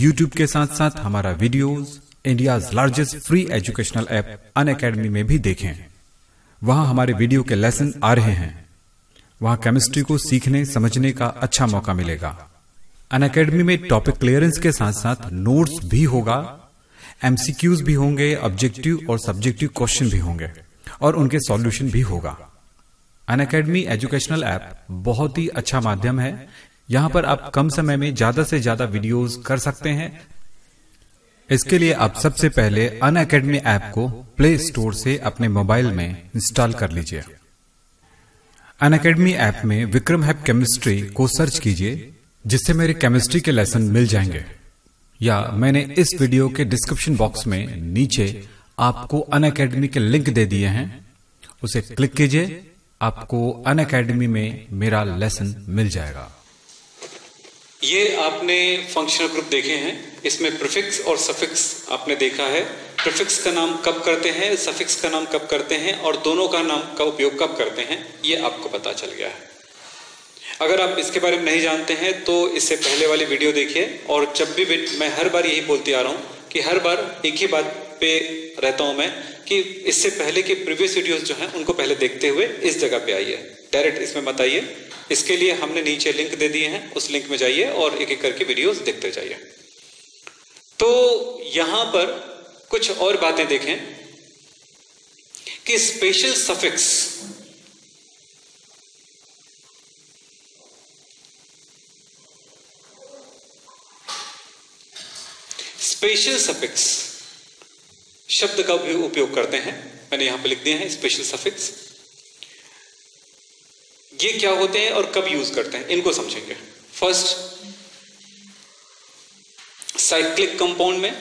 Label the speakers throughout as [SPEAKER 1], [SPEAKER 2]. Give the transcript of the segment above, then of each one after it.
[SPEAKER 1] YouTube के साथ साथ हमारा videos India largest free educational app Unacademy में भी देखें। वहाँ हमारे वीडियो के लेसन आ रहे हैं। वहाँ केमिस्ट्री को सीखने, समझने का अच्छा मौका मिलेगा। अन अकेडमी में टॉपिक क्लियरेंस के साथ साथ नोट्स भी होगा एमसीक्यूज भी होंगे ऑब्जेक्टिव और सब्जेक्टिव क्वेश्चन भी होंगे, और उनके सॉल्यूशन भी होगा। अन अकेडमी एजुकेशनल ऐप बहुत ही अच्छा माध्यम है। यहाँ पर आप कम समय में ज़्यादा से ज़्यादा वीडियोस कर सकते हैं। इसके लिए आप सबसे पहले अन अकेडमी ऐप को प्ले स्टोर से अपने मोबाइल में इंस्टॉल कर लीजिए। अन अकेडमी ऐप में विक्रम हैप केमिस्ट्री को सर्च कीजिए, जिससे मेरे केमिस्ट्री के लेसन मिल जाएँगे। या मैंने इस वीडियो के डिस्क्रिप्शन बॉक्स में नीचे आपको अन अकेडमी के लिंक दे दिए हैं। उसे क्लिक कीजिए, आपको अन अकेडमी में मेरा लेसन मिल जाएगा।
[SPEAKER 2] ये आपने फंक्शनल ग्रुप देखे हैं। इसमें प्रिफिक्स और सफिक्स आपने देखा है। प्रिफिक्स का नाम कब करते हैं सफिक्स का नाम कब करते हैं और दोनों का नाम का उपयोग कब करते हैं, ये आपको पता चल गया है। अगर आप इसके बारे में नहीं जानते हैं तो इससे पहले वाली वीडियो देखिए और जब भी मैं हर बार यही बोलती आ रहा हूँ कि हर बार एक ही बात पे रहता हूँ मैं कि इससे पहले के प्रीवियस वीडियोस जो हैं, उनको पहले देखते हुए इस जगह पे आइए। डायरेक्ट इसमें मत आइए। इसके लिए हमने नीचे लिंक दे दिए हैं। उस लिंक में जाइए और एक एक करके वीडियोस देखते जाइए। तो यहाँ पर कुछ और बातें देखें कि स्पेशल सफिक्स स्पेशल सफिक्स शब्द का भी उपयोग करते हैं। मैंने यहाँ पे लिख दिए हैं स्पेशल सफिक्स ये क्या होते हैं और कब यूज़ करते हैं, इनको समझेंगे। फ़र्स्ट साइक्लिक कंपाउंड में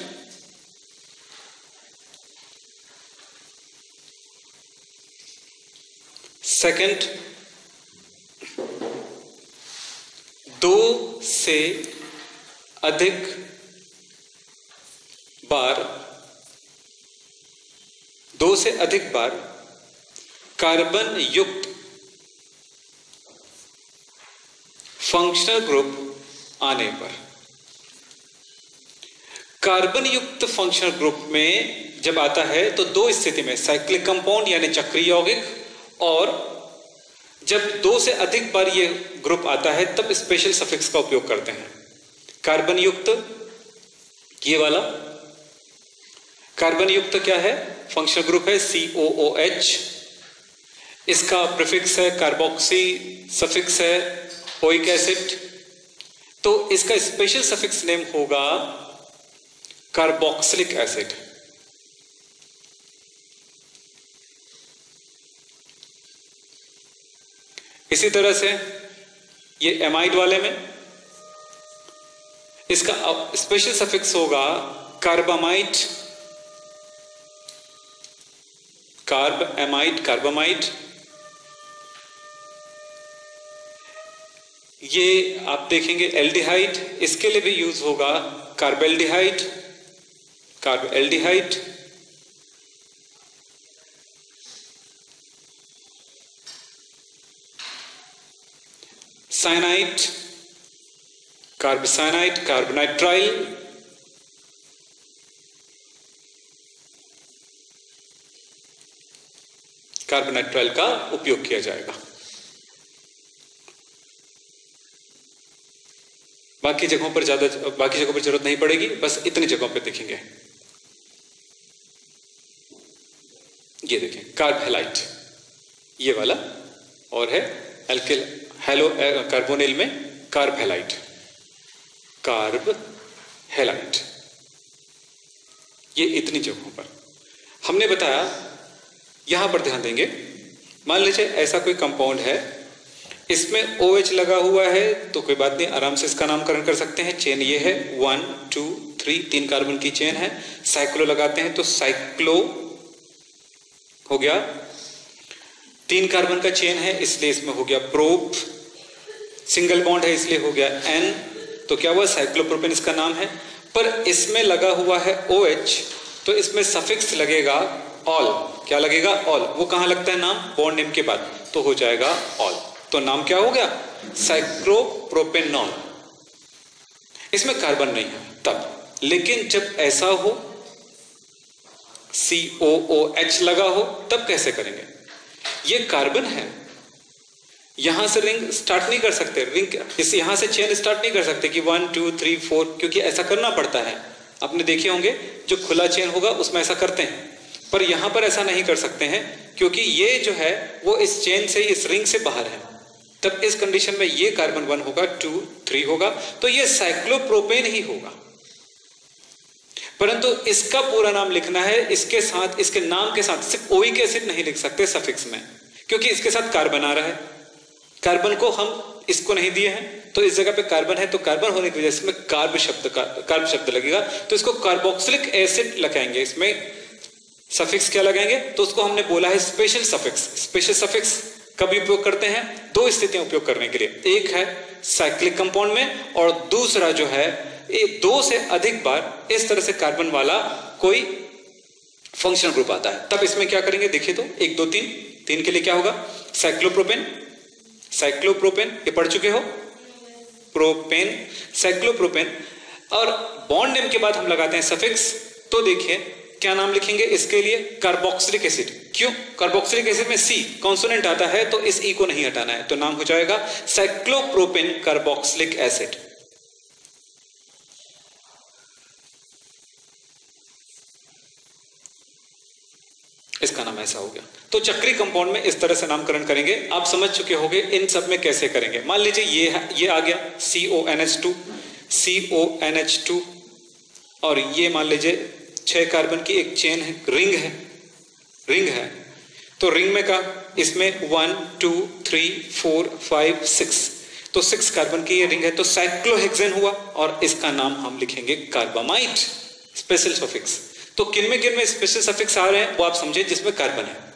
[SPEAKER 2] सेकंड दो से अधिक बार, दो से अधिक बार कार्बन युक्त फंक्शनल ग्रुप आने पर। कार्बन युक्त फंक्शनल ग्रुप में जब आता है तो दो स्थिति में साइक्लिक कंपाउंड यानी चक्रीय यौगिक और जब दो से अधिक बार ये ग्रुप आता है, तब स्पेशल सफिक्स का उपयोग करते हैं। कार्बन युक्त, ये वाला। कार्बन युक्त क्या है? फंक्शनल ग्रुप है सी ओ ओ एच इसका प्रिफिक्स है कार्बोक्सी सफिक्स है ओइक एसिड तो इसका स्पेशल सफिक्स नेम होगा कार्बोक्सिलिक एसिड इसी तरह से ये एमाइड वाले में, इसका स्पेशल सफिक्स होगा कार्बामाइट कार्ब एमाइड कार्बामाइड ये आप देखेंगे एल्डिहाइड, इसके लिए भी यूज़ होगा carbaldehyde carb aldehyde cyanide carbocyanide carbonitrile. Carbonitrile का उपयोग किया जाएगा। बाकी जगहों पर ज़्यादा, बाकी जगहों पर ज़रूरत नहीं पड़ेगी, बस इतनी जगहों पर देखेंगे। ये देखें, कार्बेलाइट, ये वाला, और है एल्किल हेलो कार्बोनिल में कार्ब हेलाइट कार्ब हेलाइट ये इतनी जगहों पर। हमने बताया, यहाँ पर ध्यान देंगे। मान लीजिए ऐसा कोई कंपाउंड है इसमें ओ OH लगा हुआ है तो कोई बात नहीं आराम से इसका नामकरण कर सकते हैं। चेन ये है वन टू थ्री तीन कार्बन की चेन है। साइक्लो लगाते हैं तो साइक्लो हो गया। तीन कार्बन का चेन है इसलिए इसमें हो गया प्रोप सिंगल बॉन्ड है इसलिए हो गया एन तो क्या हुआ? साइक्लोप्रोपेन इसका नाम है। पर इसमें लगा हुआ है ओ OH, तो इसमें सफिक्स लगेगा ऑल क्या लगेगा? ऑल वो कहाँ लगता है नाम? बॉन्ड नेम के बाद। तो हो जाएगा ऑल तो नाम क्या हो गया? साइक्लोप्रोपेनॉल इसमें कार्बन नहीं है, तब। लेकिन जब ऐसा हो सी ओ ओ एच लगा हो, तब कैसे करेंगे? ये कार्बन है। यहाँ से रिंग स्टार्ट नहीं कर सकते। रिंग इस यहाँ से चेन स्टार्ट नहीं कर सकते कि वन टू थ्री फोर क्योंकि ऐसा करना पड़ता है। आपने देखे होंगे, जो खुला चेन होगा, उसमें ऐसा करते हैं। पर यहाँ पर ऐसा नहीं कर सकते हैं, क्योंकि ये जो है, वो इस चेन से, इस रिंग से बाहर है। तब इस कंडीशन में ये कार्बन वन होगा टू थ्री होगा तो ये साइक्लोप्रोपेन ही होगा। परंतु इसका पूरा नाम लिखना है, इसके साथ, इसके नाम के साथ, सिर्फ़ ओइक एसिड नहीं लिख सकते सफिक्स में, क्योंकि इसके साथ कार्बन आ रहा है। कार्बन को हम इसको नहीं दिए हैं तो इस जगह पे कार्बन है तो कार्बन होने की वजह से कार्ब शब्द कार्ब शब्द लगेगा। तो इसको कार्बोक्सिलिक एसिड लगाएँगे, इसमें सफिक्स क्या लगाएँगे? तो उसको हमने बोला है स्पेशल सफिक्स स्पेशल सफिक्स कब उपयोग करते हैं? दो स्थितियाँ उपयोग करने के लिए। एक है साइक्लिक कंपाउंड में और दूसरा जो है दो से अधिक बार इस तरह से कार्बन वाला कोई फंक्शनल ग्रुप आता है। तब इसमें क्या करेंगे? देखिए तो एक, दो, तीन। तीन के लिए क्या होगा? साइक्लोप्रोपेन साइक्लोप्रोपेन ये पढ़ चुके हो? प्रोपेन साइक्लोप्रोपेन और बॉन्ड नेम के बाद हम लगाते हैं सफिक्स तो देखिए, क्या नाम लिखेंगे इसके लिए? कार्बोक्सिलिक एसिड क्यों? कार्बोक्सिलिक एसिड में सी कॉन्सोनेंट आता है तो इस ई को नहीं हटाना है तो नाम हो जाएगा साइक्लोप्रोपेन कार्बोक्सिलिक एसिड इसका नाम ऐसा हो गया। तो चक्री कंपाउंड में इस तरह से नामकरण करेंगे। आप समझ चुके होंगे इन सब में कैसे करेंगे। मान लीजिए ये ये आ गया C O N H two C O N H two और ये मान लीजिए छह कार्बन की एक चेन है रिंग है। रिंग है। तो रिंग में का, इसमें one two three four five six तो सिक्स कार्बन की ये रिंग है तो साइक्लोहेक्सेन हुआ और इसका नाम हम लिखेंगे कार्बामाइट स्पेशल सफिक्स तो किन में किन में स्पेशल सफिक्स आ रहे हैं, वो आप समझे, जिसमें कार्बन है।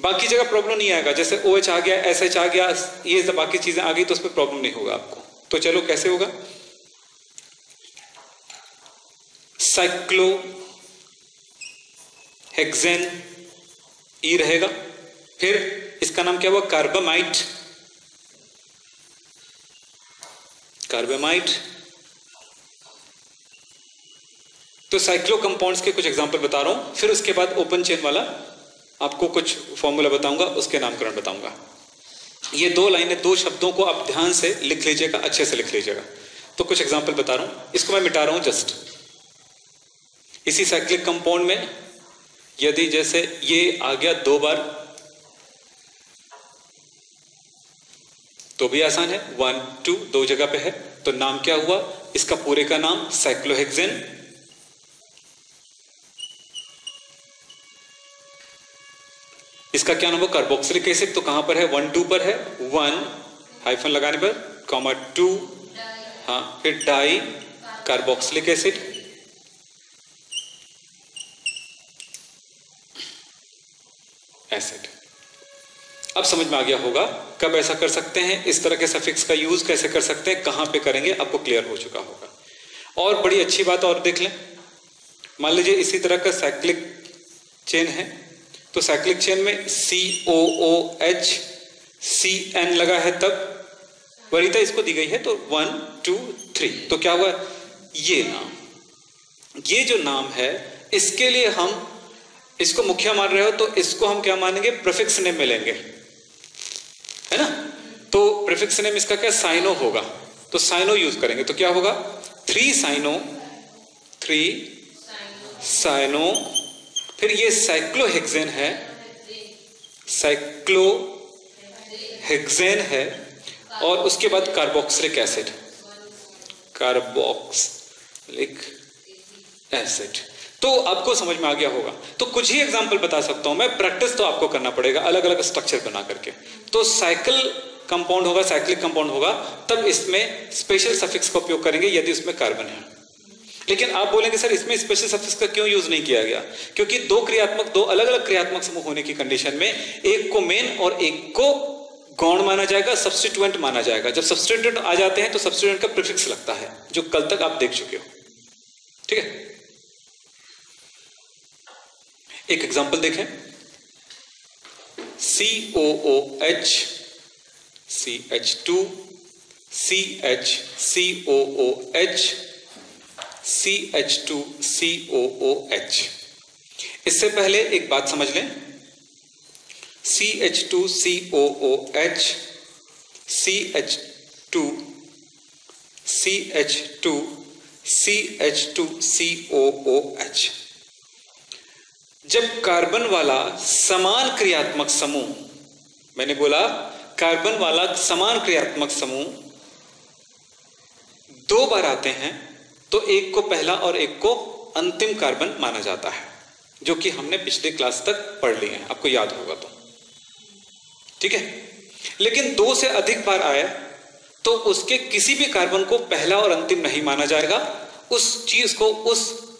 [SPEAKER 2] बाकी जगह प्रॉब्लम नहीं आएगा, जैसे ओ OH आ गया एस एच आ गया, ये सब बाकी चीज़ें आ गई तो उसमें प्रॉब्लम नहीं होगा आपको। तो चलो कैसे होगा? साइक्लो हेक्सेन ई रहेगा। फिर इसका नाम क्या हुआ? कार्बामाइट कार्बामाइट तो साइक्लो कंपाउंड्स के कुछ एग्जांपल बता रहा हूँ। फिर उसके बाद ओपन चेन वाला आपको कुछ फॉर्मूला बताऊँगा, उसके नामकरण बताऊँगा। ये दो लाइनें, दो शब्दों को आप ध्यान से लिख लीजिएगा, अच्छे से लिख लीजिएगा। तो कुछ एग्ज़ाम्पल बता रहा हूँ। इसको मैं मिटा रहा हूँ जस्ट इसी साइक्लिक कंपाउंड में यदि जैसे ये आ गया दो बार तो भी आसान है। वन टू दो जगह पे है। तो नाम क्या हुआ? इसका पूरे का नाम साइक्लोहेक्सेन इसका क्या नाम हो कार्बोक्सिलिक एसिड तो कहाँ पर है? वन टू पर है। वन हाइफन लगाने पर कॉमा टू हाँ फिर डाई कार्बोक्सिलिक एसिड एसिड अब समझ में आ गया होगा कब ऐसा कर सकते हैं, इस तरह के सफिक्स का यूज़ कैसे कर सकते हैं, कहाँ पे करेंगे, आपको क्लियर हो चुका होगा। और बड़ी अच्छी बात और देख लें। मान लीजिए इसी तरह का साइक्लिक चेन है तो साइक्लिक चेन में C O O H C N लगा है तब वरिता इसको दी गई है तो वन टू थ्री तो क्या हुआ? ये नाम। ये जो नाम है, इसके लिए हम इसको मुखिया मान रहे हो तो इसको हम क्या मानेंगे? प्रिफिक्स नेम में लेंगे है ना? तो प्रिफिक्स नेम इसका क्या? साइनो होगा। तो साइनो यूज़ करेंगे। तो क्या होगा? Three cyano three cyano. फिर ये साइक्लोहेक्सेन है। साइक्लोहेक्सेन है। और उसके बाद कार्बोक्सिलिक एसिड। Carboxylic acid. तो आपको समझ में आ गया होगा। तो कुछ ही एग्ज़ाम्पल बता सकता हूँ मैं। प्रैक्टिस तो आपको करना पड़ेगा अलग अलग स्ट्रक्चर बना करके। तो साइकिल कंपाउंड होगा साइक्लिक कंपाउंड होगा, तब इसमें स्पेशल सफिक्स का उपयोग करेंगे यदि उसमें कार्बन है। लेकिन आप बोलेंगे, सर, इसमें स्पेशल सफिक्स का क्यों यूज़ नहीं किया गया? क्योंकि दो क्रियात्मक, दो अलग अलग क्रियात्मक समूह होने की कंडीशन में एक को मेन और एक को गौण माना जाएगा सब्सटीट्यूएंट माना जाएगा। जब सब्सटीट्यूएंट आ जाते हैं तो सब्सटीट्यूएंट का प्रिफिक्स लगता है, जो कल तक आप देख चुके हो। ठीक है? एक एग्जांपल देखें। C O O H C H two C H C O O H C H two C O O H इससे पहले एक बात समझ लें। C H two C O O H C H two C H two C H two C O O H जब carbon वाला समान क्रियात्मक समूह, मैंने बोला, कार्बन वाला समान क्रियात्मक समूह, दो बार आते हैं तो एक को पहला और एक को अंतिम कार्बन माना जाता है, जो कि हमने पिछले क्लास तक पढ़ लिए हैं। आपको याद होगा तो। ठीक है? लेकिन दो से अधिक बार आए तो उसके किसी भी कार्बन को पहला और अंतिम नहीं माना जाएगा, उस चीज़ को उस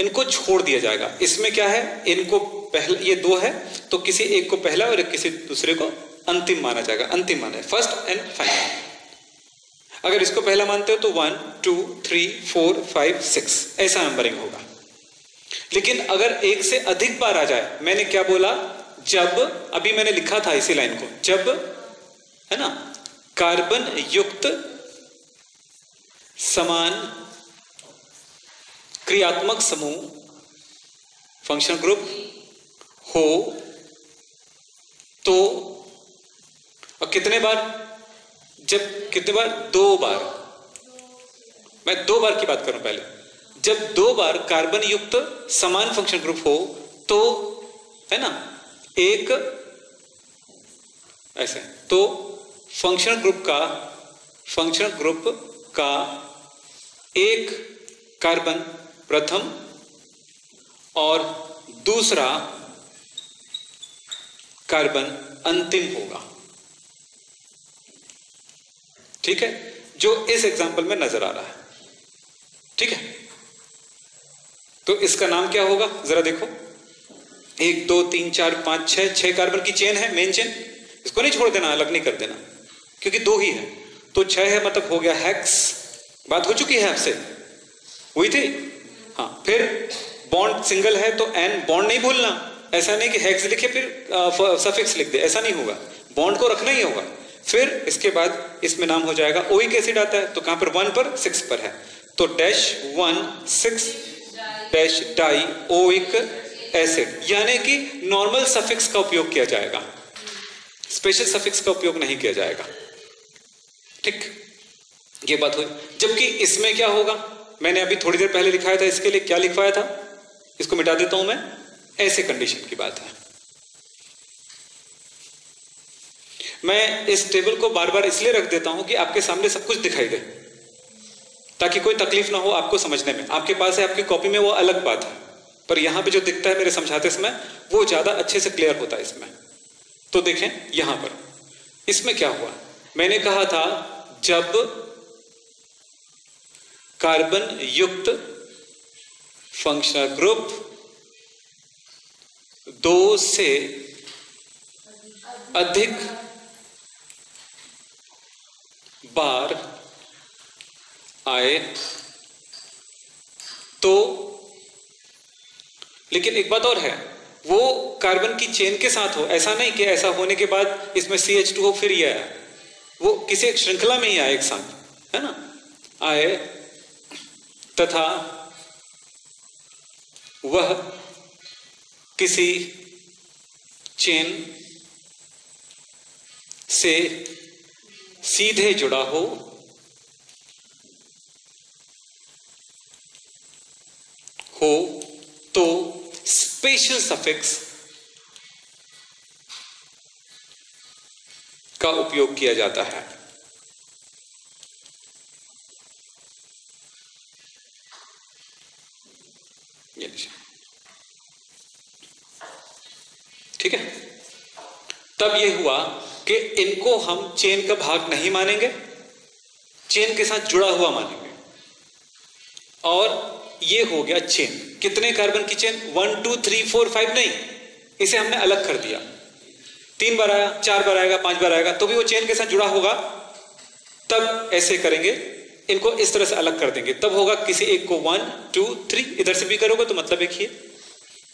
[SPEAKER 2] इनको छोड़ दिया जाएगा। इसमें क्या है? इनको पहले, ये दो है तो किसी एक को पहला और किसी दूसरे को अंतिम माना जाएगा। अंतिम माना है। फ़र्स्ट एंड फाइनल अगर इसको पहला मानते हो तो one two three four five six ऐसा नंबरिंग होगा। लेकिन अगर एक से अधिक बार आ जाए, मैंने क्या बोला? जब, अभी मैंने लिखा था इसी लाइन को। जब, है ना? कार्बन युक्त समान क्रियात्मक समूह फ़ंक्शन ग्रुप हो तो और कितने बार? जब कितने बार? दो बार। मैं दो बार की बात करूँ पहले। जब दो बार कार्बन युक्त समान फ़ंक्शन ग्रुप हो तो है ना? एक, ऐसे। तो फ़ंक्शन ग्रुप का फ़ंक्शन ग्रुप का एक कार्बन प्रथम और दूसरा कार्बन अंतिम होगा। ठीक है? जो इस एग्ज़ाम्पल में नज़र आ रहा है। ठीक है? तो इसका नाम क्या होगा? जरा देखो। एक, दो, तीन, चार, पाँच, छह छह कार्बन की चेन है मेन चेन इसको नहीं छोड़ देना, अलग नहीं कर देना, क्योंकि दो ही है। तो छह है मतलब हो गया हैक्स बात हो चुकी है आपसे। हुई थी? हाँ फिर बॉन्ड सिंगल है तो एन बॉन्ड नहीं भूलना। ऐसा नहीं कि हैक्स लिखे, फिर सफिक्स लिख दे। ऐसा नहीं होगा। बॉन्ड को रखना ही होगा। फिर इसके बाद इसमें नाम हो जाएगा ओइक एसिड आता है तो कहाँ पर? वन पर सिक्स पर है। तो dash one six dash di oic acid यानी कि नॉर्मल सफिक्स का उपयोग किया जाएगा। स्पेशल सफिक्स का उपयोग नहीं किया जाएगा। ठीक? ये बात हुई। जबकि इसमें क्या होगा? मैंने अभी थोड़ी देर पहले लिखाया था, इसके लिए क्या लिखवाया था? इसको मिटा देता हूँ मैं। ऐसे कंडीशन की बात है। मैं इस टेबल को बार बार इसलिए रख देता हूँ कि आपके सामने सब कुछ दिखाई दे, ताकि कोई तकलीफ़ ना हो आपको समझने में। आपके पास है, आपकी कॉपी में वो अलग बात है, पर यहाँ पे जो दिखता है मेरे समझाते समय, वो ज़्यादा अच्छे से क्लियर होता है इसमें। तो देखें, यहाँ पर। इसमें क्या हुआ? मैंने कहा था, जब कार्बन युक्त फंक्शनल ग्रुप दो से अधिक बार आए। तो लेकिन एक बात और है, वो कार्बन की चेन के साथ हो, ऐसा नहीं कि ऐसा होने के बाद इसमें सी एच टू हो फिर ये आया। वो किसी एक श्रृंखला में ही आए एक साथ, है ना? आए तथा वह किसी चेन से सीधे जुड़ा हो। हो तो स्पेशल सफिक्स का उपयोग किया जाता है ठीक है तब यह हुआ कि इनको हम चेन का भाग नहीं मानेंगे, चेन के साथ जुड़ा हुआ मानेंगे। और ये हो गया चेन। कितने कार्बन की chain? One, two, three, four, five नहीं। इसे हमने अलग कर दिया। तीन बार आया, चार बार आएगा, पाँच बार आएगा तो भी वो चेन के साथ जुड़ा होगा। तब ऐसे करेंगे, इनको इस तरह से अलग कर देंगे। तब होगा किसी एक को वन, टू, थ्री, इधर से भी करोगे तो मतलब एक है।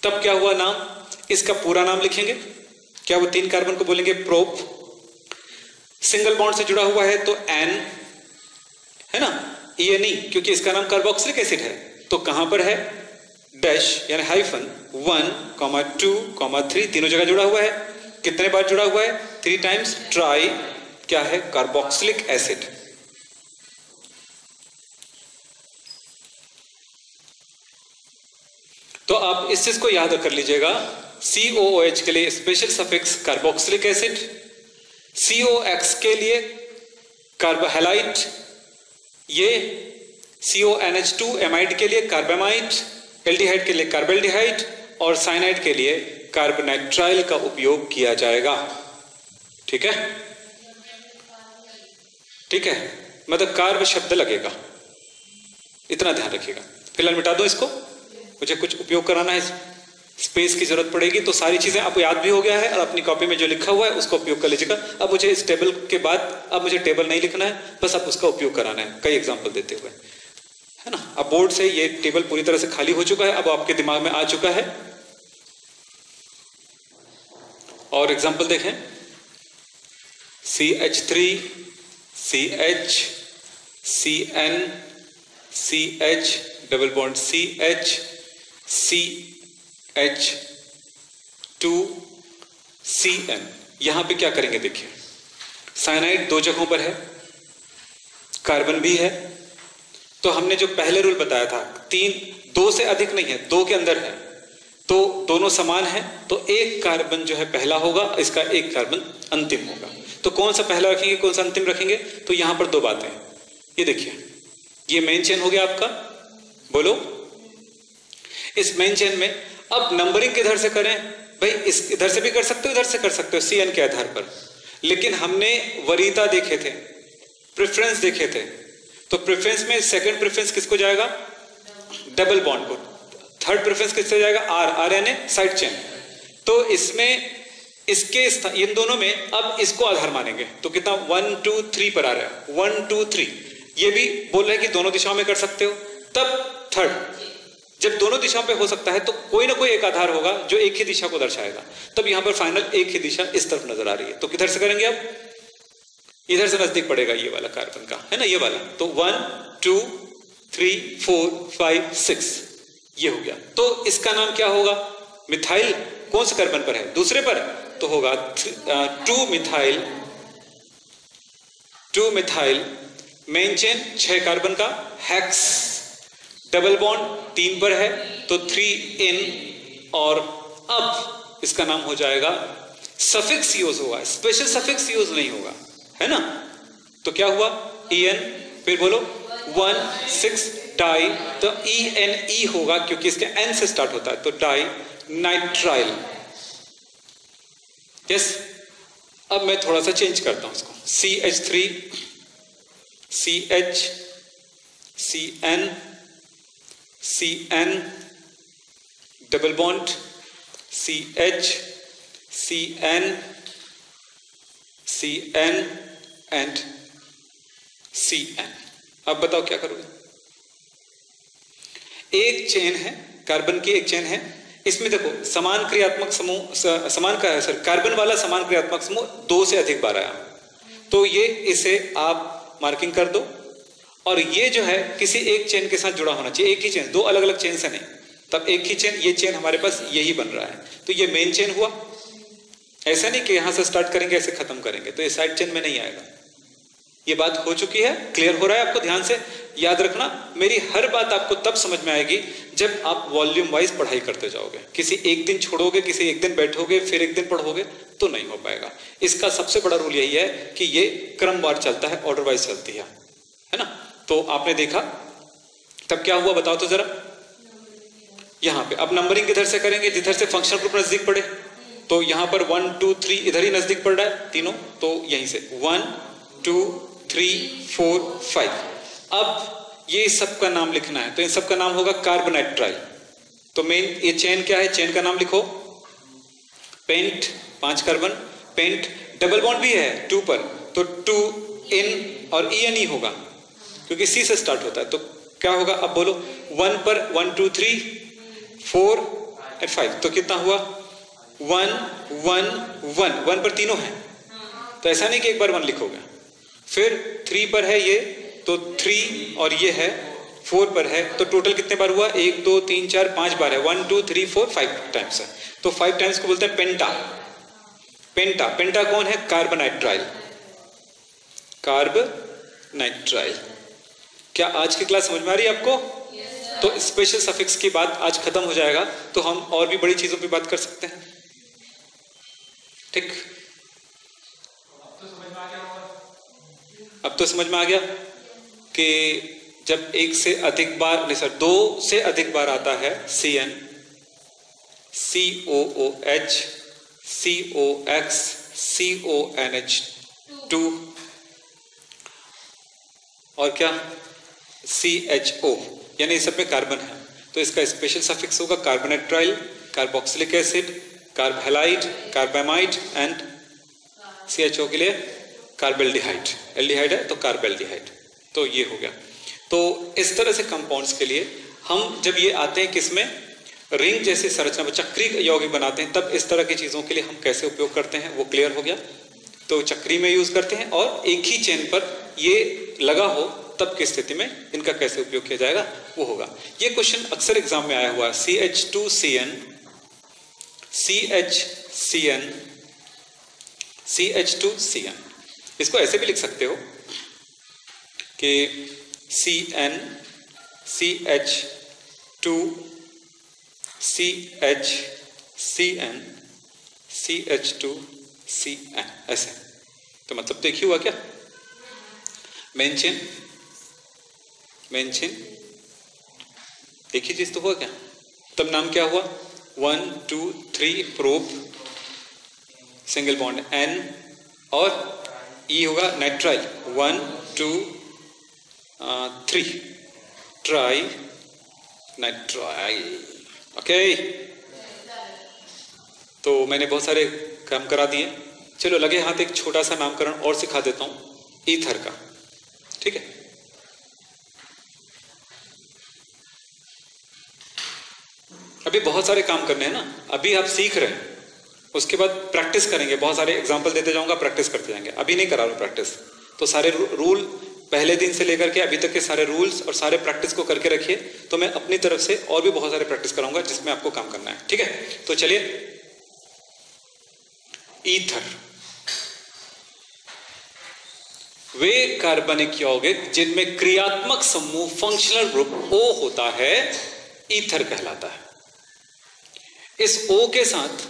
[SPEAKER 2] तब क्या हुआ नाम? इसका पूरा नाम लिखेंगे। क्या वो तीन कार्बन को बोलेंगे? प्रोप। सिंगल बॉन्ड से जुड़ा हुआ है तो एन है ना? ये नहीं, क्योंकि इसका नाम कार्बोक्सिलिक एसिड है। तो कहाँ पर है? डैश, यानी hyphen, one, comma two, comma three, तीनों जगह जुड़ा हुआ है। कितने बार जुड़ा हुआ है? Three times. ट्राई, क्या है? Carboxylic acid. तो आप इस चीज़ को याद कर लीजिएगा। COOH के लिए special suffix carboxylic acid COX के लिए कार्बोहेलाइट ये CONH2 एमाइड के लिए कार्बेमाइड एल्डिहाइड के लिए कार्बेल्डिहाइड और साइनाइड के लिए कार्बोनाइट्राइल का उपयोग किया जाएगा। ठीक है? ठीक है? मतलब कार्ब शब्द लगेगा। इतना ध्यान रखिएगा। फ़िलहाल मिटा दो इसको। मुझे कुछ उपयोग कराना है। स्पेस की ज़रूरत पड़ेगी तो सारी चीज़ें आपको याद भी हो गया है और अपनी कॉपी में जो लिखा हुआ है, उसका उपयोग कर लीजिएगा। अब मुझे इस टेबल के बाद, अब मुझे टेबल नहीं लिखना है, बस आप उसका उपयोग कराना है, कई एग्ज़ाम्पल देते हुए। है ना? अब बोर्ड से ये टेबल पूरी तरह से खाली हो चुका है, अब आपके दिमाग में आ चुका है। और एग्ज़ाम्पल देखें। C H three C H C N C H double bond C H C H two C N यहाँ पे क्या करेंगे देखिए। साइनाइड दो जगहों पर है कार्बन भी है। तो हमने जो पहले रूल बताया था, तीन दो से अधिक नहीं है, दो के अंदर है। तो दोनों समान है तो एक कार्बन जो है पहला होगा, इसका एक कार्बन अंतिम होगा। तो कौन सा पहला रखेंगे, कौन सा अंतिम रखेंगे? तो यहाँ पर दो बातें ये देखिए, ये मेन चेन हो गया आपका। बोलो। इस मेन चेन में अब नंबरिंग किधर से करें? भाई, इस इधर से भी कर सकते हो, इधर से कर सकते हो सी एन के आधार पर। लेकिन हमने वरीता देखे थे प्रेफरेंस देखे थे। तो प्रेफरेंस में सेकंड प्रेफरेंस किसको जाएगा? डबल बॉन्ड को। थर्ड प्रेफरेंस किससे जाएगा? R R N A side chain तो इसमें, इसके इन दोनों में अब इसको आधार मानेंगे। तो कितना? वन टू थ्री पर आ रहा है। वन टू थ्री ये भी बोल रहे कि दोनों दिशाओं में कर सकते हो। तब थर्ड जब दोनों दिशाओं पे हो सकता है तो कोई ना कोई एक आधार होगा जो एक ही दिशा को दर्शाएगा। तब यहाँ पर फाइनल एक ही दिशा इस तरफ़ नज़र आ रही है। तो किधर से करेंगे अब इधर से नज़दीक पड़ेगा ये वाला कार्बन का, है ना ये वाला? तो one two three four five six ये हो गया। तो इसका नाम क्या होगा? मिथाइल कौन से कार्बन पर है? दूसरे पर? तो होगा two methyl two methyl main chain छह कार्बन का हैक्स डबल बॉन्ड तीन पर है तो थ्री इन और अब इसका नाम हो जाएगा सफिक्स यूज़ होगा स्पेशल सफिक्स यूज़ नहीं होगा, है ना? तो क्या हुआ? ई एन फिर बोलो वन सिक्स डाई तो ई एन ई होगा क्योंकि इसके एन से स्टार्ट होता है तो डाई नाइट्राइल यस अब मैं थोड़ा सा चेंज करता हूँ इसको। C H three C H C N C N double bond C H C N C N and C N अब बताओ क्या करोगे? एक चेन है, कार्बन की एक चेन है। इसमें देखो, समान क्रियात्मक समूह समान का सर कार्बन वाला समान क्रियात्मक समूह दो से अधिक बार आया। तो ये इसे आप मार्किंग कर दो। और ये जो है, किसी एक चेन के साथ जुड़ा होना चाहिए, एक ही चेन दो अलग अलग चेन से नहीं। तब एक ही चेन ये चेन हमारे पास यही बन रहा है। तो ये मेन चेन हुआ। ऐसा नहीं कि यहाँ से स्टार्ट करेंगे, ऐसे खत्म करेंगे तो ये साइड चेन में नहीं आएगा। ये बात हो चुकी है क्लियर हो रहा है आपको ध्यान से? याद रखना, मेरी हर बात आपको तब समझ में आएगी, जब आप वॉल्यूम वाइज पढ़ाई करते जाओगे। किसी एक दिन छोड़ोगे, किसी एक दिन बैठोगे, फिर एक दिन पढ़ोगे तो नहीं हो पाएगा। इसका सबसे बड़ा रूल यही है कि ये क्रमवार चलता है ऑर्डर वाइज चलती है। है ना? तो आपने देखा? तब क्या हुआ बताओ तो जरा। यहाँ पे, अब नंबरिंग किधर से करेंगे? जिधर से फंक्शनल ग्रुप नज़दीक पड़े। तो यहाँ पर वन टू थ्री इधर ही नज़दीक पड़ रहा है, तीनों। तो यहीं से one two three four five अब ये सब का नाम लिखना है। तो इन सब का नाम होगा कार्बोनाइट्राइल तो मेन ये चेन क्या है? चेन का नाम लिखो। पेंट पाँच कार्बन पेंट डबल बॉन्ड भी है टू पर। तो टू इन और ई एन ई होगा। क्योंकि सी से स्टार्ट होता है। तो क्या होगा? अब बोलो वन पर one two three four and five तो कितना हुआ? वन वन वन वन पर तीनों है। तो ऐसा नहीं कि एक बार वन लिखोगे। फिर थ्री पर है ये तो थ्री और ये है फोर पर है। तो टोटल कितने बार हुआ? एक, दो, तीन, चार, पाँच बार है। One two three four five times है। तो फाइव टाइम्स को बोलते हैं पेंटा पेंटा पेंटा कौन है? कार्बोनाइट्राइल कार्ब नाइट्राइल क्या आज की क्लास समझ में आ रही है आपको? तो स्पेशल सफिक्स की बात आज खत्म हो जाएगा तो हम और भी बड़ी चीज़ों की बात कर सकते हैं। ठीक? अब तो समझ में आ गया कि जब एक से अधिक बार, नहीं सर दो से अधिक बार आता है C N C O O H C O X C O N H two और क्या? सी एच ओ यानी सब में कार्बन है। तो इसका स्पेशल सफिक्स होगा carbonitrile carboxylic acid carbohalide carbamide and C H O के लिए कार्बेल्डिहाइड एल्डिहाइड है तो कार्बेल्डिहाइड तो ये हो गया। तो इस तरह से कंपाउंड्स के लिए हम जब ये आते हैं किसमें? रिंग जैसी संरचना चक्री यौगिक बनाते हैं, तब इस तरह की चीज़ों के लिए हम कैसे उपयोग करते हैं, वो क्लियर हो गया। तो चक्री में यूज़ करते हैं और एक ही चेन पर ये लगा हो तब की स्थिति में इनका कैसे उपयोग किया जाएगा, वो होगा। ये क्वेश्चन अक्सर एग्ज़ाम में आया हुआ है। C H two C N C H C N C H two C N इसको ऐसे भी लिख सकते हो कि C N C H two C H C N C H two C N ऐसे। तो मतलब तो एक ही हुआ क्या? मेन चेन मेन चेन एक ही चीज़ तो हुआ क्या? तब नाम क्या हुआ? One two three prop single bond N और ई e होगा nitrile one two three tri nitrile okay तो मैंने बहुत सारे काम करा दिए। चलो, लगे हाथ एक छोटा सा नामकरण और सिखा देता हूँ। ईथर का। ठीक है? अभी बहुत सारे काम करने हैं ना, अभी आप सीख रहे हैं, उसके बाद प्रैक्टिस करेंगे, बहुत सारे एग्ज़ाम्पल देते जाऊँगा प्रैक्टिस करते जाएँगे। अभी नहीं करा रहा प्रैक्टिस तो सारे रूल पहले दिन से लेकर के अभी तक के सारे रूल्स और सारे प्रैक्टिस को करके रखिए तो मैं अपनी तरफ़ से और भी बहुत सारे प्रैक्टिस कराऊँगा जिसमें आपको काम करना है, ठीक है? तो चलिए। ईथर। वे कार्बनिक यौगिक जिनमें क्रियात्मक समूह फंक्शनल ग्रुप ओ होता है, ईथर कहलाता है। इस ओ के साथ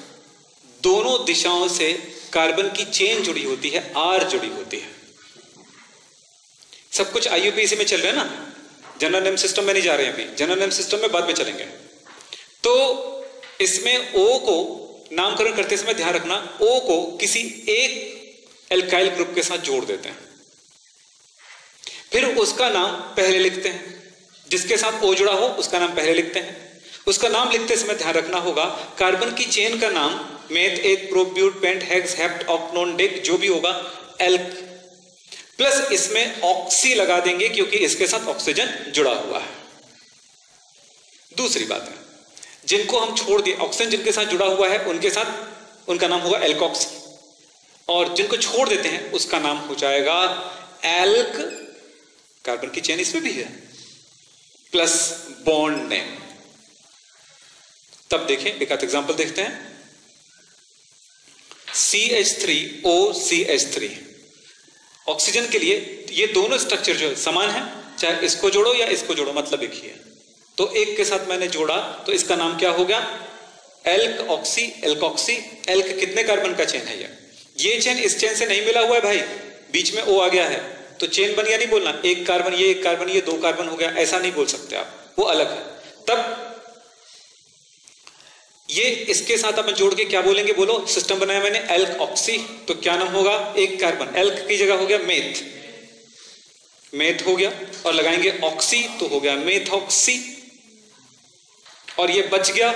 [SPEAKER 2] दोनों दिशाओं से कार्बन की चेन जुड़ी होती है आर जुड़ी होती है। सब कुछ आईयूपीसी में चल रहा है ना? जनरल नेम सिस्टम में नहीं जा रहे हैं अभी जनरल नेम सिस्टम में बाद में चलेंगे। तो इसमें ओ को नामकरण करते समय ध्यान रखना ओ को किसी एक एल्काइल ग्रुप के साथ जोड़ देते हैं। फिर उसका नाम पहले लिखते हैं। जिसके साथ ओ जुड़ा हो, उसका नाम पहले लिखते हैं। उसका नाम लिखते समय ध्यान रखना होगा। कार्बन की चेन का नाम मेथ एक prop but pent hex hept oct non dec जो भी होगा, एल्क। प्लस इसमें ऑक्सी लगा देंगे क्योंकि इसके साथ ऑक्सीजन जुड़ा हुआ है। दूसरी बात है, जिनको हम छोड़ दिए, ऑक्सीजन जिनके साथ जुड़ा हुआ है, उनके साथ, उनका नाम होगा एल्कॉक्सी और जिनको छोड़ देते हैं, उसका नाम हो जाएगा एल्क। कार्बन की चेन इसमें भी है। Plus bond name. तब देखें, एक आध एग्जांपल देखते हैं। C H three O C H three oxygen के लिए ये दोनों स्ट्रक्चर जो समान है, चाहे इसको जोड़ो या इसको जोड़ो मतलब एक ही है। तो एक के साथ मैंने जोड़ा तो इसका नाम क्या हो गया? एल्क ऑक्सी एल्कॉक्सी एल्क कितने कार्बन का चेन है ये? ये चेन इस चेन से नहीं मिला हुआ है भाई। बीच में ओ आ गया है। तो चेन बन गया नहीं बोलना। एक कार्बन ये एक कार्बन ये दो कार्बन हो गया। ऐसा नहीं बोल सकते आप। वो अलग है। तब ये इसके साथ अपन जोड़ के क्या बोलेंगे? बोलो सिस्टम बनाया मैंने एल्क ऑक्सी तो क्या नाम होगा? एक कार्बन एल्क की जगह हो गया मेथ मेथ हो गया, और लगाएँगे ऑक्सी तो हो गया मेथॉक्सी और ये बच गया।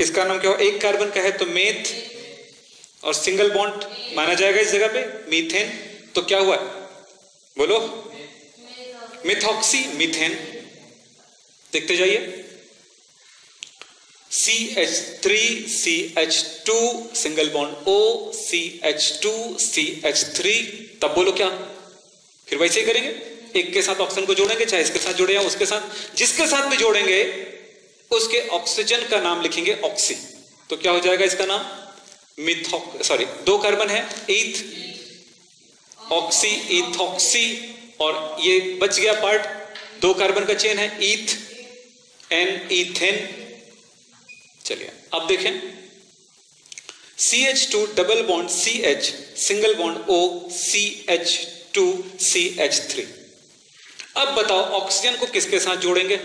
[SPEAKER 2] इसका नाम क्या हो एक कार्बन का है तो मेथ और सिंगल बॉन्ड माना जाएगा इस जगह पे मीथेन तो क्या हुआ? बोलो। मिथॉक्सी मीथेन देखते जाइए। C H three C H two single bond O C H two C H three तब बोलो क्या? फिर वैसे ही करेंगे। एक के साथ ऑक्सीजन को जोड़ेंगे, चाहे इसके साथ जोड़े या उसके साथ, जिसके साथ भी जोड़ेंगे, उसके ऑक्सीजन का नाम लिखेंगे ऑक्सी तो क्या हो जाएगा इसका नाम? मिथॉक सॉरी दो कार्बन है ईथ ऑक्सी इथॉक्सी और ये बच गया पार्ट दो कार्बन का चेन है ईथ एन इथेन चलिए, अब देखें। C H two double bond C H single bond O C H two C H three अब बताओ ऑक्सीजन को किसके साथ जोड़ेंगे?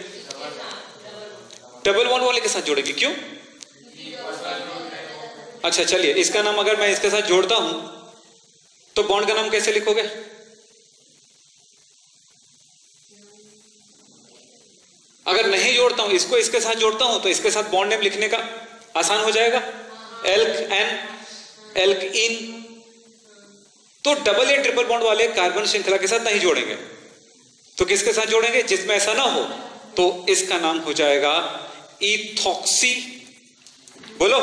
[SPEAKER 2] डबल बॉन्ड वाले के साथ जोड़ेंगे, क्यों? अच्छा चलिए, इसका नाम अगर मैं इसके साथ जोड़ता हूँ तो बॉन्ड का नाम कैसे लिखोगे? अगर नहीं जोड़ता हूँ, इसको इसके साथ जोड़ता हूँ तो इसके साथ बॉन्ड नेम लिखने का आसान हो जाएगा। एल्क एन एल्क इन तो डबल या ट्रिपल बॉन्ड वाले कार्बन श्रृंखला के साथ नहीं जोड़ेंगे। तो किसके साथ जोड़ेंगे? जिसमें ऐसा ना हो तो इसका नाम हो जाएगा इथॉक्सी बोलो?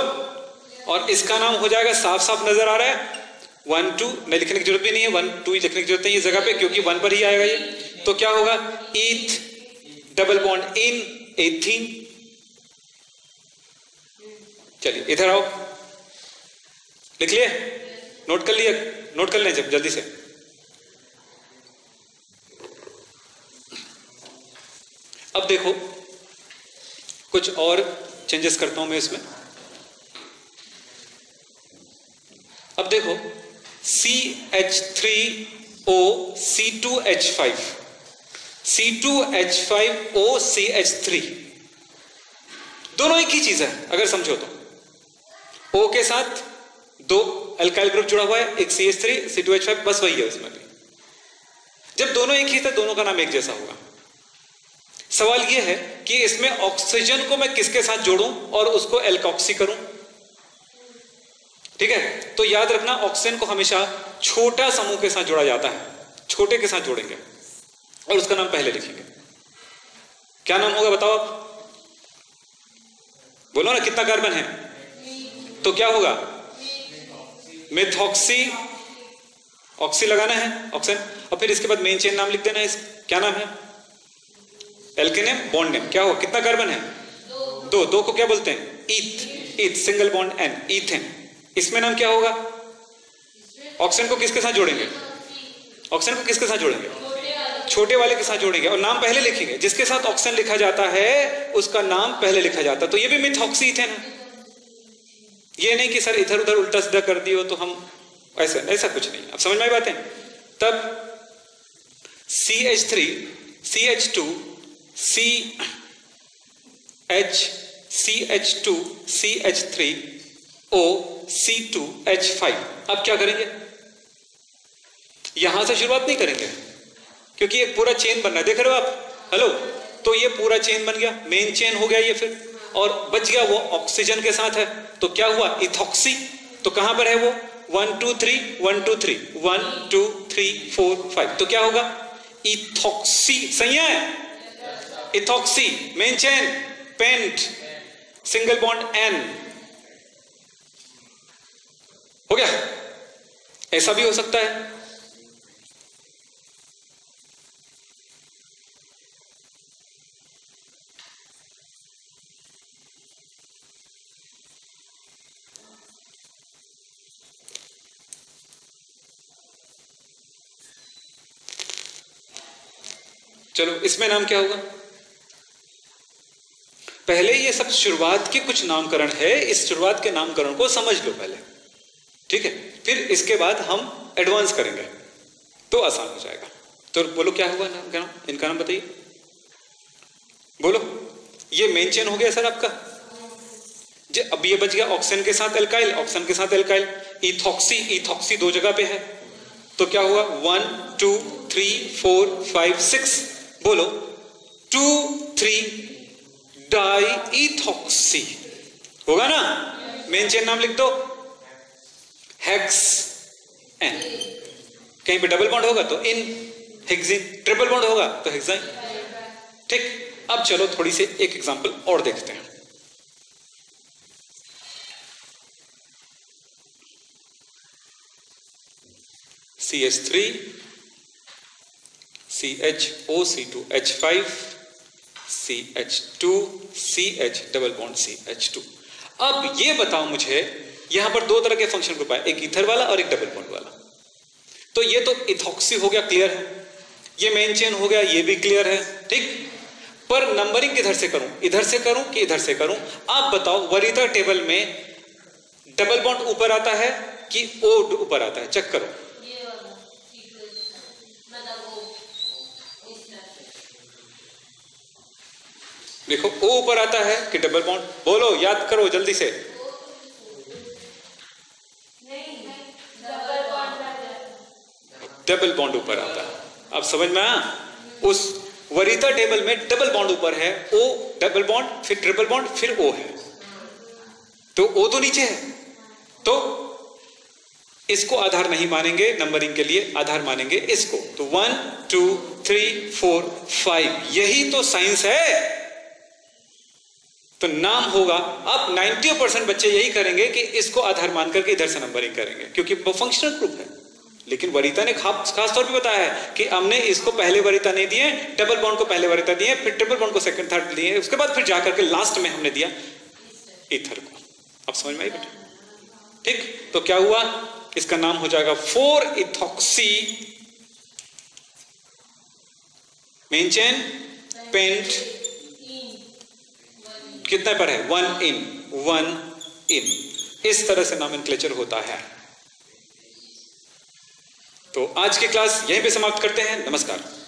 [SPEAKER 2] और इसका नाम हो जाएगा साफ़ साफ़ नज़र आ रहा है। वन टू नहीं लिखने की ज़रूरत भी नहीं है। वन टू ही लिखने की ज़रूरत नहीं है जगह पे, क्योंकि वन पर ही आएगा ये। तो क्या होगा? Eth double bond ene ethene. चलिए, इधर आओ। लिख लिए? नोट कर लिया नोट कर लें जब, जल्दी से। अब देखो, कुछ और चेंजेस करता हूँ मैं इसमें। अब देखो C H three O C two H five C two H five O C H three दोनों एक ही चीज़ है, अगर समझो तो। ओ के साथ दो अल्काइल ग्रुप जुड़ा हुआ है, एक C H three C two H five बस वही है उसमें भी। जब दोनों एक ही थे, दोनों का नाम एक जैसा होगा। सवाल यह है कि इसमें ऑक्सीजन को मैं किसके साथ जोड़ूं और उसको एल्कॉक्सी करूँ? ठीक है? तो याद रखना ऑक्सीजन को हमेशा छोटा समूह के साथ जोड़ा जाता है। छोटे के साथ जोड़ेंगे। और उसका नाम पहले लिखेंगे। क्या नाम होगा बताओ आप? बोलो ना, कितना कार्बन है? तो क्या होगा? मिथॉक्सी। ऑक्सी लगाना है, ऑक्सीजन। और फिर इसके बाद मेन चेन नाम लिख देना है क्या नाम है? एल्केनेम बॉन्ड नेम क्या होगा? कितना कार्बन है? दो। दो को क्या बोलते हैं? Eth eth single bond ane ethane इसमें नाम क्या होगा? ऑक्सीजन को किसके साथ जोड़ेंगे? ऑक्सीजन को किसके साथ जोड़ेंगे? छोटे वाले के साथ जोड़ेंगे और नाम पहले लिखेंगे जिसके साथ ऑक्सीजन लिखा जाता है, उसका नाम पहले लिखा जाता है। तो ये भी मिथॉक्सी इथेन है ये नहीं कि सर इधर उधर उल्टा सीधा कर दियो तो हम ऐसा ऐसा कुछ नहीं। अब समझ में आई बातें? तब C H three C H two C H C H two C H three O C two H five अब क्या करेंगे? यहाँ से शुरुआत नहीं करेंगे। क्योंकि एक पूरा चेन बनना देख रहे हो आप? हेलो तो ये पूरा चेन बन गया। मेन चेन हो गया ये फिर। और बच गया वो ऑक्सीजन के साथ है। तो क्या हुआ? इथॉक्सी तो कहाँ पर है वो? One two three one two three one two three four five तो क्या होगा? इथॉक्सी सही है? Ethoxy main chain pent single bond ene हो गया? ऐसा भी हो सकता है। चलो, इसमें नाम क्या होगा? पहले ये सब शुरुआत के कुछ नामकरण है, इस शुरुआत के नामकरण को समझ लो पहले। ठीक है? फिर इसके बाद हम एडवांस करेंगे तो आसान हो जाएगा। तो बोलो, क्या हुआ नाम, क्या इनका नाम बताइए। बोलो, ये मेन चेन हो गया सर आपका? जे, अब ये बच गया ऑक्सीजन के साथ एल्काइल ऑक्सीजन के साथ एल्काइल इथॉक्सी इथॉक्सी दो जगह पे है। तो क्या हुआ? One two three four five six बोलो। टू, थ्री डाई इथॉक्सी होगा ना? मेन चेन नाम लिख दो। हेक्स एन कहीं पे डबल बॉन्ड होगा तो इन हेक्सिन ट्रिपल बॉन्ड होगा तो हेक्साइन ठीक, अब चलो थोड़ी सी एक एग्जांपल और देखते हैं। C S three C H O C two H five C H two C H double bond C H two अब ये बताओ मुझे, यहाँ पर दो तरह के फ़ंक्शन ग्रुप है एक इथर वाला और एक डबल बॉन्ड वाला। तो ये तो इथॉक्सी हो गया क्लियर है। ये मेन चेन हो गया, ये भी क्लियर है, ठीक? पर नंबरिंग किधर से करूँ? इधर से करूँ कि इधर से करूँ? आप बताओ, वरीता टेबल में डबल बॉन्ड ऊपर आता है कि ओ ऊपर आता है? चेक करो। देखो, ओ ऊपर आता है कि डबल बॉन्ड बोलो, याद करो जल्दी से। डबल बॉन्ड ऊपर आता है। अब समझ में आया? उस वरीता टेबल में डबल बॉन्ड ऊपर है। ओ डबल बॉन्ड फिर ट्रिपल बॉन्ड फिर ओ है। तो ओ तो नीचे है। तो इसको आधार नहीं मानेंगे नंबरिंग के लिए आधार मानेंगे इसको। तो one two three four five यही तो साइंस है। तो नाम होगा। आप 90 परसेंट बच्चे यही करेंगे कि इसको आधार मान करके इधर से नंबरिंग करेंगे, क्योंकि वो फंक्शनल ग्रुप है। लेकिन वरिता ने खास खास तौर पे बताया है कि हमने इसको पहले वरिता नहीं दिए डबल बॉन्ड को पहले वरिता दिए, फिर ट्रिपल बॉन्ड को सेकंड थर्ड दिए, उसके बाद फिर जाकर के लास्ट में हमने दिया इथर को। अब समझ में आई बेटा? ठीक? तो क्या हुआ? इसका नाम हो जाएगा four ethoxy main chain pent कितने पर है? वन इन वन इन इस तरह से नाम होता है। तो आज की क्लास यहीं पे समाप्त करते हैं। नमस्कार।